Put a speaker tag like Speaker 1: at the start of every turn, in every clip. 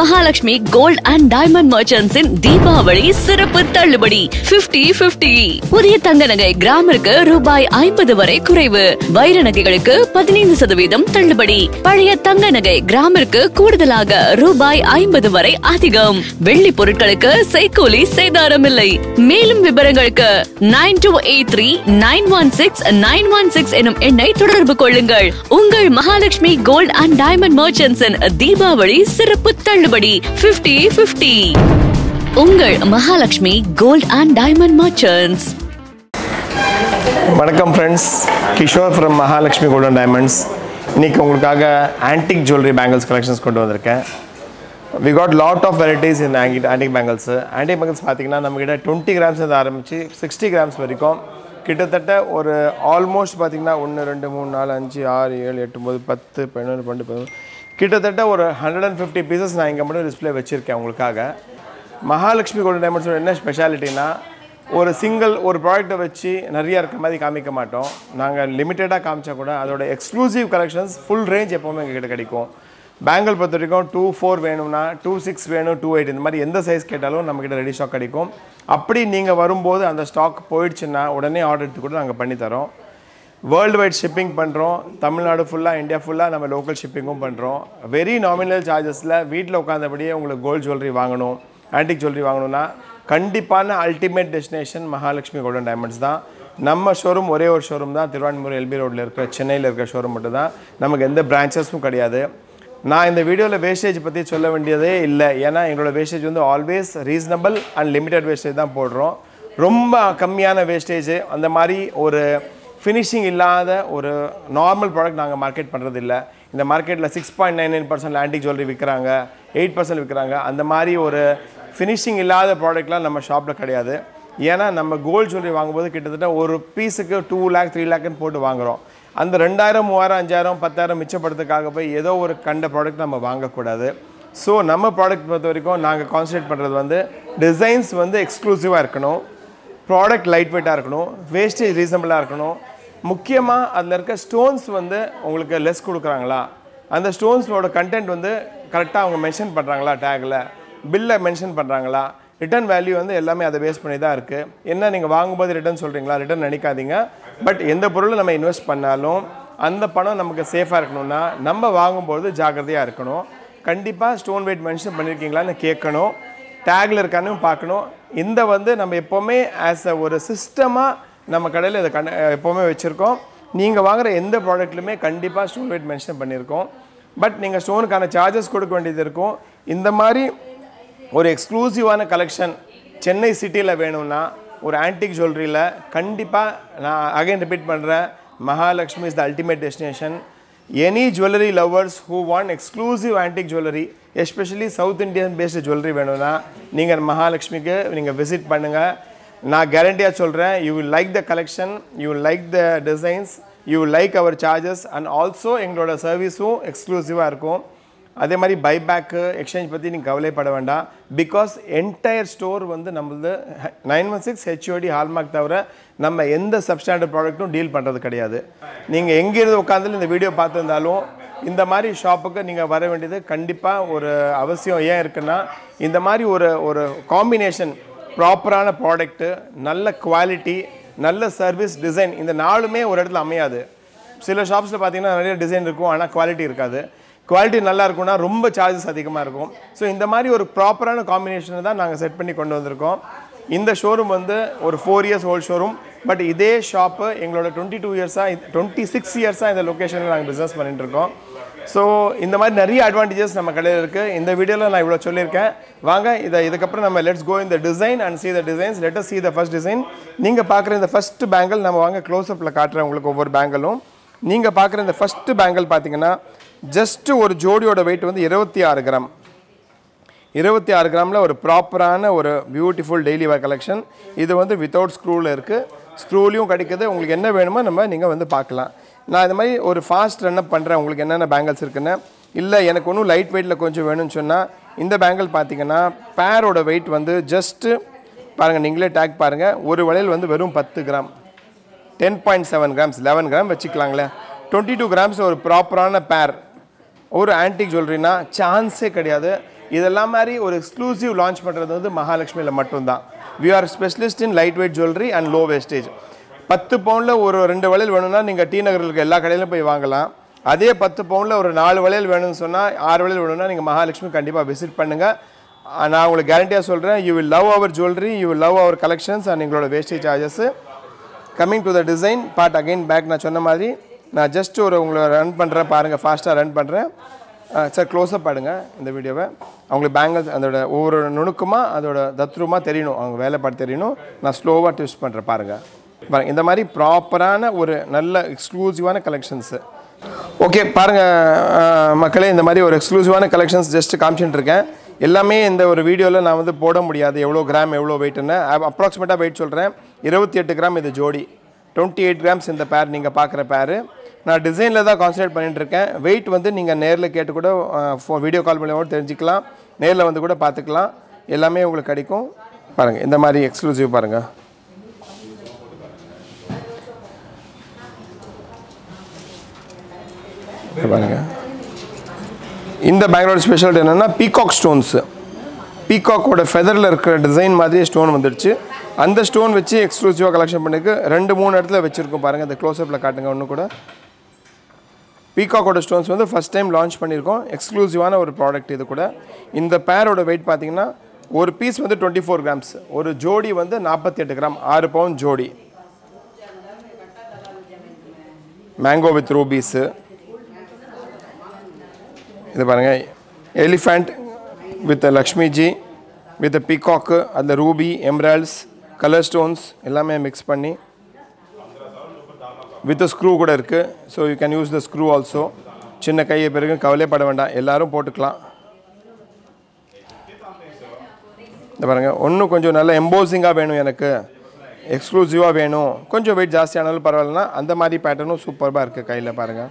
Speaker 1: Mahalakshmi gold and diamond மர்ச்சன்ட்ஸின் தீபாவளி சிறப்பு தள்ளுபடி. 50 50 புதிய தங்க நகை கிராமிற்கு ரூபாய் ஐம்பது வரை குறைவு. வைர நகைகளுக்கு பதினைந்து சதவீதம் தள்ளுபடி. பழைய தங்க நகை கிராமிற்கு கூடுதலாக ரூபாய் ஐம்பது வரை அதிகம். வெள்ளி பொருட்களுக்கு செய்கூலி செய்தாரம் இல்லை மேலும் விவரங்களுக்கு nine two eight three nine one six nine one six எனும் எண்ணை தொடர்பு கொள்ளுங்கள். உங்கள் மகாலட்சுமி கோல்ட் அண்ட் டைமண்ட் மர்ச்சன்ட்ஸின் தீபாவளி சிறப்பு தள்ளுபடி. 50 50 உங்கள் Mahalakshmi gold and diamond merchants
Speaker 2: வணக்கம் friends Kishore from Mahalakshmi golden diamonds இன்னைக்கு உங்களுக்காக ஆன்டிக் ஜுவல்லரி பேங்கிள்ஸ் கலெக்ஷன்ஸ் கொண்டு வந்திருக்கேன். We got lot of varieties in Angie antique bangles antique bangles பார்த்தீங்கன்னா நம்மக்கிட்ட டுவெண்ட்டி கிராம்ஸ் ஆரம்பித்து சிக்ஸ்டி கிராம்ஸ் வரைக்கும். கிட்டத்தட்ட ஒரு ஆல்மோஸ்ட் பார்த்தீங்கன்னா ஒன்று ரெண்டு மூணு நாலு அஞ்சு ஆறு ஏழு எட்டு ஒம்பது பத்து பன்னெண்டு பன்னெண்டு பதினொன்று கிட்டத்தட்ட ஒரு ஹண்ட்ரட் அண்ட் ஃபிஃப்டி பீசஸ் நான் இங்கே மட்டும் டிஸ்பிளே வச்சுருக்கேன் உங்களுக்காக. மகாலட்சுமி கோல்டன் டைமண்ட்ஸோட என்ன ஸ்பெஷாலிட்டினா ஒரு சிங்கிள் ஒரு ப்ராடக்ட்டை வச்சு நிறையா இருக்க மாதிரி காமிக்க மாட்டோம். நாங்கள் லிமிட்டடாக காமிச்சா கூட அதோட எக்ஸ்க்ளூசிவ் கலெக்ஷன்ஸ் ஃபுல் ரேஞ்ச் எப்போவுமே எங்ககிட்ட கிடைக்கும். பேங்கிள் பொறுத்த வரைக்கும் டூ ஃபோர் வேணும்னா டூ சிக்ஸ் வேணும் டூ எயிட் இந்த மாதிரி எந்த சைஸ் கேட்டாலும் நம்மக்கிட்ட ரெடி ஸ்டாக் கிடைக்கும். அப்படி நீங்கள் வரும்போது அந்த ஸ்டாக் போயிடுச்சுன்னா உடனே ஆர்டர் எடுத்து கூட நாங்கள் பண்ணித்தரோம். வேர்ல்டு வைட் ஷிப்பிங் பண்ணுறோம் தமிழ்நாடு ஃபுல்லாக இந்தியா ஃபுல்லாக நம்ம லோக்கல் ஷிப்பிங்கும் பண்ணுறோம் வெரி நாமினல் சார்ஜஸில் வீட்டில் உட்காந்தபடியே உங்களுக்கு கோல்டு ஜுவல்லரி வாங்கணும். ஆன்டிக் ஜுவல்லரி வாங்கணும்னா கண்டிப்பான ultimate destination Mahalakshmi golden diamonds தான். நம்ம ஷோரூம் ஒரே ஒரு ஷோரூம் தான். திருவான்மூர் எல்பி ரோட்டில் இருக்கிற சென்னையில் இருக்கிற ஷோரூம் மட்டும் தான் நமக்கு எந்த பிரான்ச்சஸும் கிடையாது. நான் இந்த வீடியோவில் வேஸ்டேஜ் பற்றி சொல்ல வேண்டியதே இல்லை. ஏன்னா எங்களோட வேஸ்டேஜ் வந்து always reasonable and limited wastage தான் போடுறோம். ரொம்ப கம்மியான வேஸ்டேஜ் அந்த மாதிரி ஒரு ஃபினிஷிங் இல்லாத ஒரு நார்மல் ப்ராடக்ட் நாங்கள் மார்க்கெட் பண்ணுறது இல்லை இந்த மார்க்கெட்டில் six point nine nine percent antique jewellery விற்கிறாங்க எயிட் பர்சன்ட் விற்கிறாங்க அந்த மாதிரி ஒரு ஃபினிஷிங் இல்லாத ப்ராடக்ட்லாம் நம்ம ஷாப்பில் கிடையாது. ஏன்னா நம்ம கோல்டு ஜுவல்லரி வாங்கும்போது கிட்டத்தட்ட ஒரு பீஸுக்கு டூ லேக் த்ரீ லேக்குன்னு போட்டு வாங்குகிறோம் அந்த ரெண்டாயிரம் மூவாயிரம் அஞ்சாயிரம் பத்தாயிரம் மிச்சப்படுறதுக்காக போய் ஏதோ ஒரு கண்ட ப்ராடக்ட் நம்ம வாங்கக்கூடாது. ஸோ நம்ம ப்ராடக்ட் பொறுத்த வரைக்கும் நாங்கள் கான்சன்ட்ரேட் பண்ணுறது வந்து டிசைன்ஸ் வந்து எக்ஸ்க்ளூசிவாக இருக்கணும். ப்ராடக்ட் லைட் வெயிட்டாக இருக்கணும். வேஸ்டேஜ் ரீசனபிளாக இருக்கணும். முக்கியமாக அதில் இருக்க ஸ்டோன்ஸ் வந்து உங்களுக்கு லெஸ் கொடுக்குறாங்களா? அந்த ஸ்டோன்ஸோட கண்டென்ட் வந்து கரெக்டாக அவங்க மென்ஷன் பண்ணுறாங்களா டேக்கில் பில்லை மென்ஷன் பண்ணுறாங்களா ரிட்டர்ன் வேல்யூ வந்து எல்லாமே அதை பேஸ் பண்ணி தான் இருக்குது என்ன நீங்கள் வாங்கும்போது ரிட்டர்ன் சொல்கிறீங்களா ரிட்டர்ன் நினைக்காதீங்க. பட் எந்த பொருளும் நம்ம இன்வெஸ்ட் பண்ணாலும் அந்த பணம் நமக்கு சேஃபாக இருக்கணும்னா நம்ம வாங்கும்போது ஜாக்கிரதையாக இருக்கணும். கண்டிப்பாக ஸ்டோன் வெயிட் மென்ஷன் பண்ணியிருக்கீங்களான்னு கேட்கணும். டேக்கில் இருக்கான்னு பார்க்கணும். இந்த வந்து நம்ம எப்போவுமே ஆஸ் அ ஒரு சிஸ்டமாக நம்ம கடையில் இதை கண்ட எப்போவுமே வச்சுருக்கோம். நீங்கள் வாங்குற எந்த ப்ராடக்ட்லையுமே கண்டிப்பாக ஸ்டோன் வெயிட் மென்ஷன் பண்ணியிருக்கோம் பட் நீங்கள் ஸ்டோனுக்கான சார்ஜஸ் கொடுக்க வேண்டியது இருக்கும். இந்த மாதிரி ஒரு எக்ஸ்க்ளூசிவான கலெக்ஷன் சென்னை சிட்டியில் வேணும்னா ஒரு ஆன்டிக் ஜுவல்லரியில் கண்டிப்பாக நான் அகைன் ரிப்பீட் பண்ணுறேன் Mahalakshmi is the ultimate destination any jewellery lovers who want exclusive antique jewellery especially south Indian based jewellery வேணும்னா நீங்கள் மகாலட்சுமிக்கு நீங்கள் விசிட் பண்ணுங்கள் நான் கேரண்டியாக சொல்கிறேன் you will like the collection you will like the designs you will like our charges and also எங்களோட சர்வீஸும் எக்ஸ்க்ளூசிவாக இருக்கும். அதே மாதிரி பைபேக்கு எக்ஸ்சேஞ்ச் பற்றி நீங்கள் கவலைப்பட வேண்டாம். பிகாஸ் என்டையர் ஸ்டோர் வந்து நம்மளது nine one six HOD hallmark தவிர நம்ம எந்த சப்ஸ்டாண்டர்ட் ப்ராடக்ட்டும் டீல் பண்ணுறது கிடையாது. நீங்கள் எங்கேருந்து உட்காந்து இந்த வீடியோ பார்த்துருந்தாலும் இந்த மாதிரி ஷாப்புக்கு நீங்கள் வர வேண்டியது கண்டிப்பாக ஒரு அவசியம் ஏன் இருக்குன்னா இந்த மாதிரி ஒரு ஒரு காம்பினேஷன் ப்ராப்பரான ப்ராடக்ட்டு நல்ல குவாலிட்டி நல்ல சர்வீஸ் டிசைன் இந்த நாலுமே ஒரு இடத்துல அமையாது. சில ஷாப்ஸில் பார்த்தீங்கன்னா நிறைய டிசைன் இருக்கும் ஆனால் குவாலிட்டி இருக்காது. குவாலிட்டி நல்லா இருக்கும்னா ரொம்ப சார்ஜஸ் அதிகமாக இருக்கும். ஸோ இந்த மாதிரி ஒரு ப்ராப்பரான காம்பினேஷனை தான் நாங்கள் செட் பண்ணி கொண்டு வந்திருக்கோம். இந்த ஷோரூம் வந்து ஒரு four years old showroom but இதே ஷாப்பு எங்களோட டுவெண்ட்டி டூ இயர்ஸாக டுவெண்ட்டி சிக்ஸ் இயர்ஸாக இந்த லொக்கேஷனில் நாங்கள் பிஸ்னஸ் பண்ணிட்டுருக்கோம் ஸோ இந்த மாதிரி நிறைய அட்வான்டேஜஸ் நம்ம கடையில் இருக்குது இந்த வீடியோவில் நான் இவ்வளோ சொல்லியிருக்கேன். வாங்க இதை இதுக்கப்புறம் நம்ம லெட்ஸ் கோ இந்த design and see the designs let's see the first design நீங்கள் பார்க்குற இந்த ஃபர்ஸ்ட் பேங்கிள் நம்ம வாங்க க்ளோஸ்அப்பில் காட்டுறேன் உங்களுக்கு ஒவ்வொரு பேங்கிளும் நீங்கள் பார்க்குற இந்த ஃபஸ்ட்டு பேங்கிள் பார்த்தீங்கன்னா ஜஸ்ட்டு ஒரு ஜோடியோட வெயிட் வந்து இருபத்தி ஆறு கிராம். இருபத்தி ஆறு கிராமில் ஒரு ப்ராப்பரான ஒரு பியூட்டிஃபுல் டெய்லி வேர் கலெக்ஷன் இது வந்து வித்தவுட் ஸ்க்ரூவில் இருக்குது ஸ்க்ரூலையும் கிடைக்குது. உங்களுக்கு என்ன வேணுமோ நம்ம நீங்கள் வந்து பார்க்கலாம். நான் இந்த மாதிரி ஒரு ஃபாஸ்ட் ரன்னப் பண்ணுறேன் உங்களுக்கு என்னென்ன பேங்கிள்ஸ் இருக்குன்னு. இல்லை எனக்கு ஒன்றும் லைட் வெயிட்டில் கொஞ்சம் வேணும்னு சொன்னால் இந்த பேங்கிள் பார்த்தீங்கன்னா பேரோட வெயிட் வந்து ஜஸ்ட்டு பாருங்கள் நீங்களே டேக் பாருங்கள் ஒரு வளையல் வந்து வெறும் பத்து gram ten point seven grams eleven gram வச்சுக்கலாங்களே. Twenty two grams ஒரு ப்ராப்பரான பேர் ஒரு ஆன்டிக் ஜுவல்லரினா சான்ஸே கிடையாது. இதெல்லாம் மாதிரி ஒரு எக்ஸ்க்ளூசிவ் லான்ச் பண்ணுறது வந்து மகாலட்சுமியில் மட்டும்தான். We are specialist in light weight jewellery and low wastage பத்து பவுனில் ஒரு ரெண்டு வளையல் வேணும்னா நீங்கள் டி நகரில் இருக்க எல்லா கடையிலும் போய் வாங்கலாம். அதே பத்து பவுனில் ஒரு நாலு வளையல் வேணும்னு சொன்னால் ஆறு வளையல் வேணும்னா நீங்கள் மகாலட்சுமி கண்டிப்பாக விசிட் பண்ணுங்கள் நான் உங்களுக்கு கேரண்டியாக சொல்கிறேன் you will love our jewellery you will love our collections and எங்களோட wastage charges coming to the design part again back நான் சொன்ன மாதிரி நான் ஜஸ்ட் ஒரு உங்களை ரன் பண்ணுறேன் பாருங்கள் ஃபாஸ்ட்டாக ரன் பண்ணுறேன் சார் க்ளோஸ்அப் பாடுங்க இந்த வீடியோவை. அவங்களுக்கு பேங்கிள்ஸ் அதோட ஒவ்வொரு நுணுக்கமாக அதோட தத்ரூமாக தெரியணும் அவங்க வேலைப்பாடு தெரியணும். நான் ஸ்லோவாக ட்விஸ்ட் பண்ணுறேன் பாருங்கள் பாருங்க இந்த மாதிரி ப்ராப்பரான ஒரு நல்ல எக்ஸ்க்ளூசிவான கலெக்ஷன்ஸு ஓகே பாருங்கள் மக்களே இந்த மாதிரி ஒரு எக்ஸ்க்ளூசிவான கலெக்ஷன்ஸ் ஜஸ்ட் காமிச்சுட்டு இருக்கேன். எல்லாமே இந்த ஒரு வீடியோவில் நான் வந்து போட முடியாது. எவ்வளோ கிராம் எவ்வளோ வெயிட்டுன்னு அப்ராக்சிமேட்டாக வெயிட் சொல்கிறேன் இருபத்தி எட்டு கிராம் இது ஜோடி. டுவெண்ட்டி எயிட் கிராம்ஸ் இந்த பேர் நீங்கள் பார்க்குற பேர் நான் டிசைனில் தான் கான்சன்ட்ரேட் பண்ணிகிட்டு இருக்கேன். வெயிட் வந்து நீங்கள் நேரில் கேட்டு கூட வீடியோ கால் மூலியமாக தெரிஞ்சுக்கலாம். நேரில் வந்து கூட பார்த்துக்கலாம் எல்லாமே உங்களுக்கு கிடைக்கும். பாருங்கள் இந்த மாதிரி எக்ஸ்க்ளூசிவ் பாருங்கள் பாருங்கள் பாருங்க. இந்த பேங்களோட ஸ்பெஷாலிட்டி என்னென்னா பீகாக் ஸ்டோன்ஸு பீகாக்கோட ஃபெதரில் இருக்கிற டிசைன் மாதிரியே ஸ்டோன் வந்துடுச்சு. அந்த ஸ்டோன் வச்சு எக்ஸ்க்ளூசிவாக கலெக்ஷன் பண்ணிக்கு ரெண்டு மூணு இடத்துல வச்சுருக்கோம் பாருங்கள் இந்த க்ளோஸ்அப்பில் காட்டுங்க ஒன்று கூட. பீகாக்கோட ஸ்டோன்ஸ் வந்து ஃபஸ்ட் டைம் லான்ச் பண்ணியிருக்கோம். எக்ஸ்க்ளூசிவான ஒரு ப்ராடக்ட் இது கூட. இந்த பேரோட வெயிட் பார்த்தீங்கன்னா ஒரு பீஸ் வந்து டுவெண்ட்டி ஃபோர் கிராம்ஸ் ஒரு ஜோடி வந்து நாற்பத்தி எட்டு கிராம். ஆறு பவுன் ஜோடி. மேங்கோ வித் ரூபீஸு இது பாருங்கள் elephant with Lakshmiji with peacock அதில் ரூபி எம்ரால்ஸ் கலர் ஸ்டோன்ஸ் எல்லாமே மிக்ஸ் பண்ணி வித் ஸ்க்ரூ கூட இருக்குது so you can use the screw also சின்ன கையை பிறகு கவலைப்பட வேண்டாம். எல்லோரும் போட்டுக்கலாம். இந்த பாருங்கள் ஒன்றும் கொஞ்சம் நல்ல எம்போசிங்காக வேணும் எனக்கு. எக்ஸ்க்ளூசிவாக வேணும். கொஞ்சம் வெயிட் ஜாஸ்தியானாலும் பரவாயில்லனா அந்த மாதிரி பேட்டர்னும் சூப்பராக இருக்குது கையில் பாருங்கள்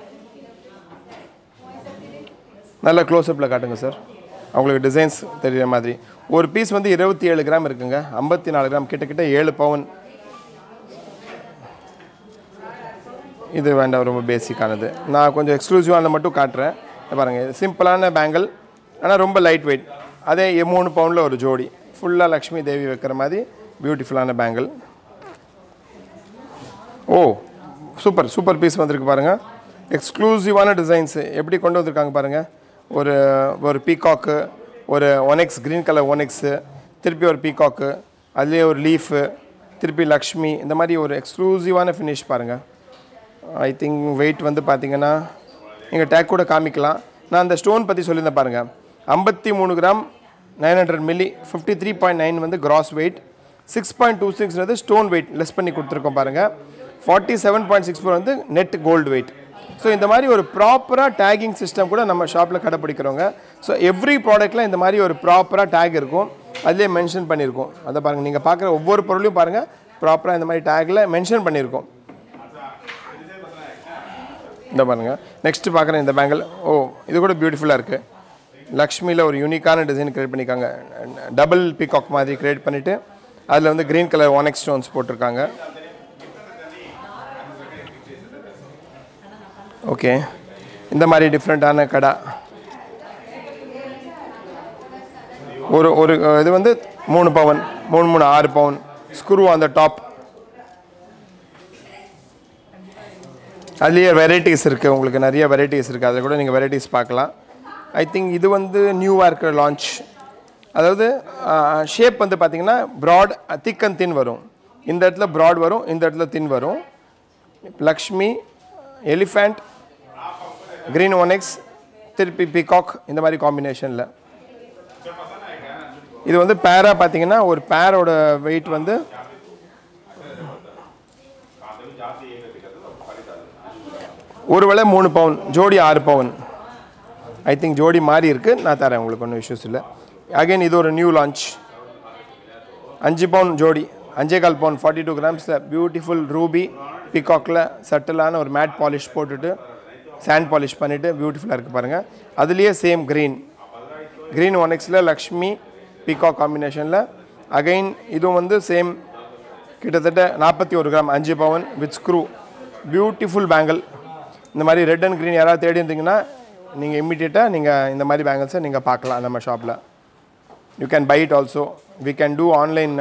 Speaker 2: நல்ல க்ளோஸ்அப்பில் காட்டுங்க சார் அவங்களுக்கு டிசைன்ஸ் தெரிகிற மாதிரி. ஒரு பீஸ் வந்து இருபத்தி ஏழு கிராம் இருக்குங்க. ஐம்பத்தி நாலு கிராம் கிட்டத்தட்ட ஏழு பவுன் இது வேண்டாம் ரொம்ப பேசிக்கானது நான் கொஞ்சம் எக்ஸ்க்ளூசிவான மட்டும் காட்டுறேன். பாருங்கள் சிம்பிளான பேங்கிள் ஆனால் ரொம்ப லைட் வெயிட் அதே எ- மூணு பவுண்டில் ஒரு ஜோடி. ஃபுல்லாக லக்ஷ்மி தேவி வைக்கிற மாதிரி பியூட்டிஃபுல்லான பேங்கிள் ஓ சூப்பர் சூப்பர் பீஸ் வந்திருக்கு பாருங்கள் எக்ஸ்க்ளூசிவான டிசைன்ஸு எப்படி கொண்டு வந்திருக்காங்க பாருங்கள் ஒரு ஒரு பீகாக்கு ஒரு ஒனெக்ஸ் க்ரீன் கலர் ஒனெக்ஸு திருப்பி ஒரு பீகாக்கு அதுலேயே ஒரு லீஃபு திருப்பி லக்ஷ்மி இந்த மாதிரி ஒரு எக்ஸ்க்ளூசிவான ஃபினிஷ் பாருங்கள் ஐ திங்க் வெயிட் வந்து பார்த்தீங்கன்னா நீங்கள் டேக் கூட காமிக்கலாம். நான் அந்த ஸ்டோன் பற்றி சொல்லியிருந்தேன் பாருங்கள் ஐம்பத்தி மூணு gram nine hundred milli fifty three point nine வந்து gross weight six point two சிக்ஸ்ன்றது stone weight less பண்ணி கொடுத்துருக்கோம் பாருங்கள் forty seven point six four வந்து நெட் கோல்டு வெயிட் ஸோ இந்த மாதிரி ஒரு ப்ராப்பராக டேகிங் சிஸ்டம் கூட நம்ம ஷாப்பில் கடைப்பிடிக்கிறோங்க ஸோ எவ்ரி ப்ராடக்ட்டில் இந்த மாதிரி ஒரு ப்ராப்பராக டேக் இருக்கும். அதிலே மென்ஷன் பண்ணியிருக்கோம். அதை பாருங்கள் நீங்கள் பார்க்குற ஒவ்வொரு பொருளையும் பாருங்கள் ப்ராப்பராக இந்த மாதிரி டேக்கில் மென்ஷன் பண்ணியிருக்கோம். இந்த பாருங்கள் நெக்ஸ்ட்டு பார்க்குறேன் இந்த பேங்கிள் ஓ இது கூட பியூட்டிஃபுல்லாக இருக்குது லக்ஷ்மியில் ஒரு யூனிக்கான டிசைன் க்ரியேட் பண்ணியிருக்காங்க. டபுள் பீகாக் மாதிரி கிரியேட் பண்ணிவிட்டு அதில் வந்து க்ரீன் கலர் ஒனெக்ஸ் ஸ்டோன்ஸ் போட்டிருக்காங்க. ஓகே. இந்த மாதிரி டிஃப்ரெண்ட்டான கடை. ஒரு ஒரு இது வந்து மூணு பவன் மூணு மூணு ஆறு பவுன். ஸ்க்ரூ அந்த டாப் அதுலேயே வெரைட்டிஸ் இருக்குது உங்களுக்கு நிறைய வெரைட்டிஸ் இருக்குது அதில் கூட நீங்கள் வெரைட்டிஸ் பார்க்கலாம். ஐ திங்க் இது வந்து நியூவாக இருக்கிற லான்ச் அதாவது ஷேப் வந்து பார்த்தீங்கன்னா ப்ராட் திக் அண்ட் தின் வரும். இந்த இடத்துல ப்ராட் வரும் இந்த இடத்துல தின் வரும். Lakshmi elephant green one X திருப்பி பிகாக் இந்த மாதிரி காம்பினேஷனில் இது வந்து பேராக பார்த்தீங்கன்னா ஒரு பேரோட வெயிட் வந்து ஒரு வேளை மூணு பவுன் ஜோடி ஆறு பவுன் ஐ திங்க் ஜோடி மாறி இருக்குது நான் தரேன் உங்களுக்கு ஒன்றும் இஷ்யூஸ் இல்லை. அகைன் இது ஒரு நியூ லான்ச் அஞ்சு பவுன் ஜோடி அஞ்சே கால் பவுன் ஃபார்ட்டி டூ கிராம்ஸில் பியூட்டிஃபுல் ரூபி பிகாக்கில் சட்டிலான ஒரு மேட் பாலிஷ் போட்டுட்டு சாண்ட் பாலிஷ் பண்ணிவிட்டு பியூட்டிஃபுல்லாக இருக்குது பாருங்கள் அதுலேயே சேம் க்ரீன் க்ரீன் ஒன் எக்ஸில் லக்ஷ்மி பிகாக் காம்பினேஷனில் அகைன் இதுவும் வந்து சேம் கிட்டத்தட்ட நாற்பத்தி ஒரு கிராம் அஞ்சு பவன் வித் ஸ்க்ரூ பியூட்டிஃபுல் பேங்கிள் இந்த மாதிரி ரெட் அண்ட் க்ரீன் யாராவது தேடி இருந்தீங்கன்னா நீங்கள் இம்மிடியேட்டாக நீங்கள் இந்த மாதிரி பேங்கிள்ஸை நீங்கள் பார்க்கலாம் நம்ம ஷாப்பில் you can buy it also we can do online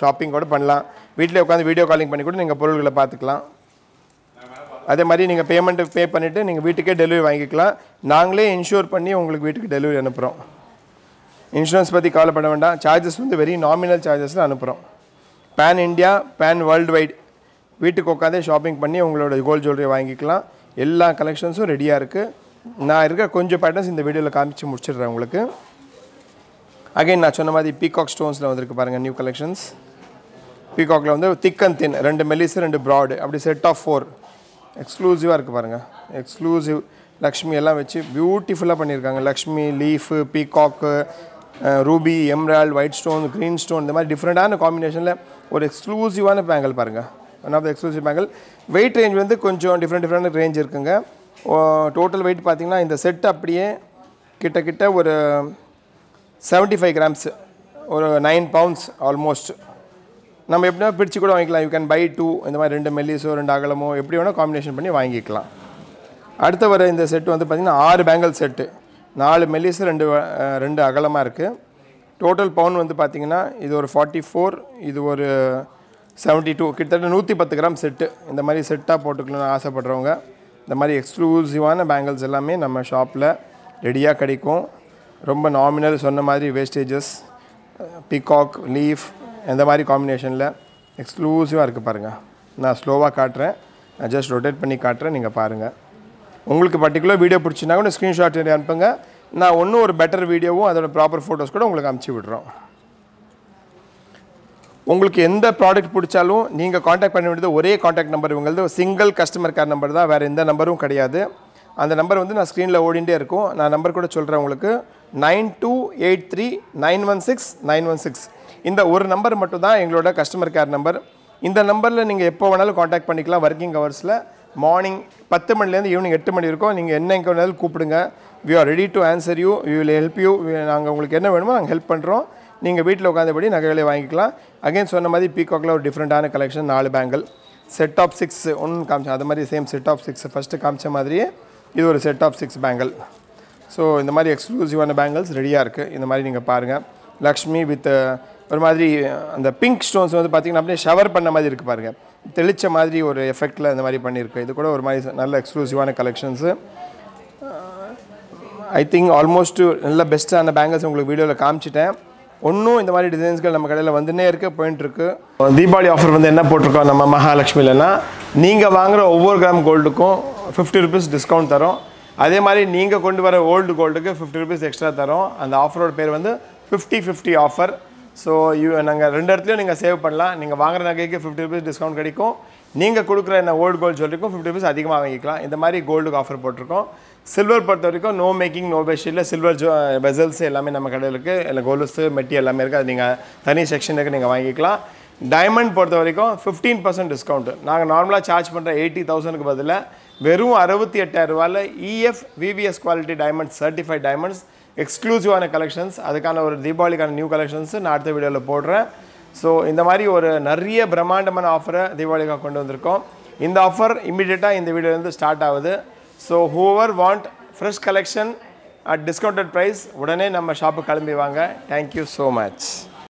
Speaker 2: shopping கூட பண்ணலாம். வீட்டில் உட்காந்து வீடியோ காலிங் பண்ணி கூட நீங்கள் பொருள்களை பார்த்துக்கலாம். அதே மாதிரி நீங்கள் பேமெண்ட்டு பே பண்ணிவிட்டு நீங்கள் வீட்டுக்கே டெலிவரி வாங்கிக்கலாம். நாங்களே இன்ஷூர் பண்ணி உங்களுக்கு வீட்டுக்கு டெலிவரி அனுப்புகிறோம் இன்சூரன்ஸ் பற்றி கவலைப்பட வேண்டாம். சார்ஜஸ் வந்து வெரி நாமினல் சார்ஜஸில் அனுப்புகிறோம் pan India pan world wide வீட்டுக்கு உட்காந்தே ஷாப்பிங் பண்ணி உங்களோட கோல்டு ஜுவல்லரி வாங்கிக்கலாம். எல்லா கலெக்ஷன்ஸும் ரெடியாக இருக்குது நான் இருக்க கொஞ்சம் பேட்டர்ன்ஸ் இந்த வீடியோவில் காமிச்சு முடிச்சிடுறேன் உங்களுக்கு. அகைன் நான் சொன்ன மாதிரி பீகாக் ஸ்டோன்ஸில் வந்திருக்கு பாருங்கள் நியூ கலெக்ஷன்ஸ் பீகாக்கில் வந்து திக் அண்ட் தின் ரெண்டு மெல்லிஸ் ரெண்டு ப்ராடு அப்படி செட் ஆஃப் ஃபோர் எக்ஸ்க்ளூசிவாக இருக்குது பாருங்கள் எக்ஸ்க்ளூசிவ் லக்ஷ்மி எல்லாம் வச்சு பியூட்டிஃபுல்லாக பண்ணியிருக்காங்க. Lakshmi leaf peacock ruby emerald white stone green stone இந்த மாதிரி டிஃப்ரெண்ட்டான காம்பினேஷனில் ஒரு எக்ஸ்க்ளூசிவான பேங்கல் பாருங்கள் one of the exclusive bangle weight range வந்து கொஞ்சம் டிஃப்ரெண்ட் டிஃப்ரெண்ட் ரேஞ்ச் இருக்குங்க. டோட்டல் வெயிட் பார்த்திங்கன்னா இந்த செட் அப்படியே கிட்ட கிட்ட ஒரு 75 ஃபைவ் கிராம்ஸ் ஒரு நைன் பவுண்ட்ஸ் ஆல்மோஸ்ட் நம்ம எப்படினா பிரித்து கூட வாங்கிக்கலாம். யூ கேன் பை டூ இந்த மாதிரி ரெண்டு மெல்லிஸோ ரெண்டு அகலமோ எப்படி வேணால் காம்பினேஷன் பண்ணி வாங்கிக்கலாம். அடுத்த வர இந்த செட்டு வந்து பார்த்திங்கன்னா ஆறு பேங்கல் செட்டு நாலு மெல்லிஸு ரெண்டு ரெண்டு அகலமாக இருக்குது டோட்டல் பவுன் வந்து பார்த்திங்கன்னா இது ஒரு ஃபார்ட்டி ஃபோர் இது ஒரு செவன்ட்டி டூ கிட்டத்தட்ட நூற்றி பத்து கிராம் செட்டு இந்த மாதிரி செட்டாக போட்டுக்கணும்னு ஆசைப்பட்றவங்க இந்த மாதிரி எக்ஸ்க்ளூசிவான பேங்கிள்ஸ் எல்லாமே நம்ம ஷாப்பில் ரெடியாக கிடைக்கும். ரொம்ப நாமினல் சொன்ன மாதிரி வேஸ்டேஜஸ் பிகாக் லீஃப் இந்த மாதிரி காம்பினேஷனில் எக்ஸ்க்ளூசிவாக இருக்குது பாருங்கள் நான் ஸ்லோவாக காட்டுறேன். நான் ஜஸ்ட் ரொட்டேட் பண்ணி காட்டுறேன். நீங்கள் பாருங்கள் உங்களுக்கு பர்டிகுலர் வீடியோ பிடிச்சினா கூட ஸ்க்ரீன்ஷாட் அனுப்புங்க. நான் ஒன்றும் ஒரு பெட்டர் வீடியோவும் அதோட ப்ராப்பர் ஃபோட்டோஸ் கூட உங்களுக்கு அமுச்சு விடுறோம். உங்களுக்கு எந்த ப்ராடக்ட் பிடிச்சாலும் நீங்கள் காண்டாக்ட் பண்ண வேண்டியது ஒரே காண்டாக்ட் நம்பர் இவங்களது. சிங்கிள் கஸ்டமர் கேர் நம்பர் தான். வேறு எந்த நம்பரும் கிடையாது. அந்த நம்பர் வந்து நான் ஸ்க்ரீனில் ஓடிண்டே இருக்கும். நான் நம்பர் கூட சொல்கிறேன் உங்களுக்கு. Nine two eight three nine one six nine one six. இந்த ஒரு நம்பர் மட்டும் தான் எங்களோட கஸ்டமர் கேர் நம்பர் இந்த நம்பரில் நீங்கள் எப்போ வேணாலும் காண்டாக்ட் பண்ணிக்கலாம் ஒர்க்கிங் ஹவர்ஸில் மார்னிங் பத்து மணிலேருந்து ஈவினிங் எட்டு மணி இருக்கும் நீங்கள் என்ன எங்கே வேணாலும் கூப்பிடுங்க. We are ready to answer you we will help you நாங்கள் உங்களுக்கு என்ன வேணுமோ நாங்கள் ஹெல்ப் பண்ணுறோம் நீங்கள் வீட்டில் உட்காந்தபடி நகைகளை வாங்கிக்கலாம். அகைன் சொன்ன மாதிரி பீகாக்கில் ஒரு டிஃப்ரெண்ட்டான கலெக்ஷன் நாலு பேங்கிள் செட் ஆஃப் சிக்ஸ் ஒன்று காமிச்சேன். அது மாதிரி same set of six first காமிச்ச மாதிரியே இது ஒரு set of six bangle so இந்த மாதிரி எக்ஸ்க்ளூசிவான பேங்கிள்ஸ் ரெடியாக இருக்குது இந்த மாதிரி நீங்கள் பாருங்கள் லக்ஷ்மி வித் uh, ஒரு மாதிரி uh, அந்த பிங்க் ஸ்டோன்ஸ் வந்து பார்த்திங்கன்னா அப்படியே ஷவர் பண்ண மாதிரி இருக்குது பாருங்கள் தெளிச்ச மாதிரி ஒரு எஃபெக்டில் இந்த மாதிரி பண்ணியிருக்கு இது கூட ஒரு மாதிரி நல்ல எக்ஸ்க்ளூசிவான கலெக்ஷன்ஸு ஐ திங்க் ஆல்மோஸ்ட் நல்ல பெஸ்ட்டான பேங்கிள்ஸ் உங்களுக்கு வீடியோவில் காமிச்சிட்டேன். ஒன்றும் இந்த மாதிரி டிசைன்ஸ்கள் நம்ம கடையில் வந்துன்னே இருக்கு போயிட்டு இருக்கு. தீபாவளி ஆஃபர் வந்து என்ன போட்டிருக்கோம் நம்ம மகாலட்சுமிலன்னா நீங்கள் வாங்குற ஒவ்வொரு கிராம் கோல்டுக்கும் ஃபிஃப்டி ருபீஸ் டிஸ்கவுண்ட் தரோம். அதே மாதிரி நீங்கள் கொண்டு வர ஓல்டு கோல்டுக்கு ஃபிஃப்டி ருபீஸ் எக்ஸ்ட்ரா தரோம். அந்த ஆஃபரோட பேர் வந்து fifty fifty offer so you நாங்கள் ரெண்டு இடத்துலையும் நீங்கள் சேவ் பண்ணலாம். நீங்கள் வாங்குற நகைக்கு ஃபிஃப்டி ருபீஸ் டிஸ்கவுண்ட் கிடைக்கும். நீங்கள் கொடுக்குற என்ன ஓல்டு கோல்டு சொல்லிருக்கும் ஃபிஃப்டி ருபீஸ் அதிகமாக வாங்கிக்கலாம். இந்த மாதிரி கோல்டுக்கு ஆஃபர் போட்டிருக்கோம். சில்வர் பொறுத்த வரைக்கும் நோ மேக்கிங் நோ பெஸ்டில் சில்வர் ஜோ வெசல்ஸ் எல்லாமே நம்ம கடையில் இருக்குது இல்லை கோலுஸு மெட்டி எல்லாமே இருக்குது அது நீங்கள் தனி செக்ஷனுக்கு நீங்கள் வாங்கிக்கலாம். டைமண்ட் பொறுத்த வரைக்கும் ஃபிஃப்டீன் பர்சன்ட் டிஸ்கவுண்ட் நாங்கள் நார்மலாக சார்ஜ் பண்ணுற எயிட்டி தௌசண்ட்க்கு பதிலாக வெறும் அறுபத்தி எட்டாயிரரூவாவில் E F VVS quality diamond certified diamonds எக்ஸ்க்ளூசிவான collections அதுக்கான ஒரு தீபாவளிக்கான நியூ கலெக்ஷன்ஸ் நான் அடுத்த வீடியோவில் போடுறேன். ஸோ இந்த மாதிரி ஒரு நிறைய பிரம்மாண்டமான ஆஃபரை தீபாவளிக்காக கொண்டு வந்திருக்கோம். இந்த ஆஃபர் இம்மிடியேட்டாக இந்த வீடியோலேருந்து ஸ்டார்ட் ஆகுது. So whoever want fresh collection at discounted price உடனே நம்ம ஷாப்புக்கு கிளம்பி வாங்க. Thank you so much